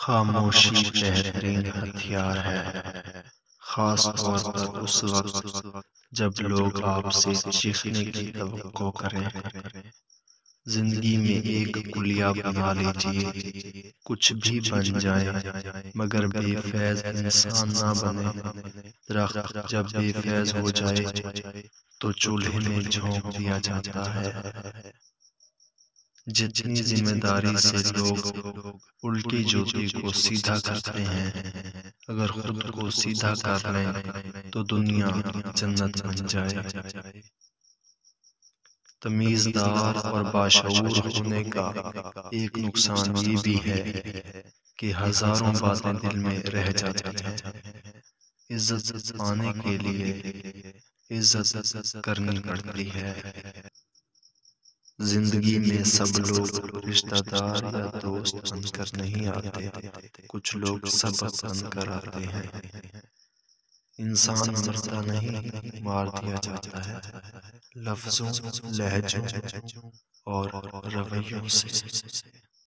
خاموشی بہترین ہتھیار ہے۔ خاص طور پر اس وقت جب لوگ آپ سے چیخنے کی توقع کریں۔ زندگی میں ایک کلیا بنا لیجیے۔ کچھ بھی بن جائے مگر بے فیض انسان نہ بنے۔ درخت جب بے فیض ہو جائے تو چولہے میں جھونک دیا جاتا ہے۔ جتنی ذمہ داری سے لوگ الٹی جوتی کو سیدھا کرتے ہیں اگر خود کو سیدھا کر لیں تو دنیا جنت بن جائے تمیزدار اور باشعور ہونے کا ایک نقصان یہ بھی ہے کہ ہزاروں باتیں دل میں رہ جاتی ہیں۔ عزت پانے کے لیے عزت کرنی پڑتی ہے۔ زندگی میں سب لوگ رشتہ دار یا دوست بن کر نہیں آتے کچھ لوگ سبق بن کر آتے ہیں۔ انسان مرتا نہیں مار دیا جاتا ہے۔ لفظوں لہجوں اور رویوں سے۔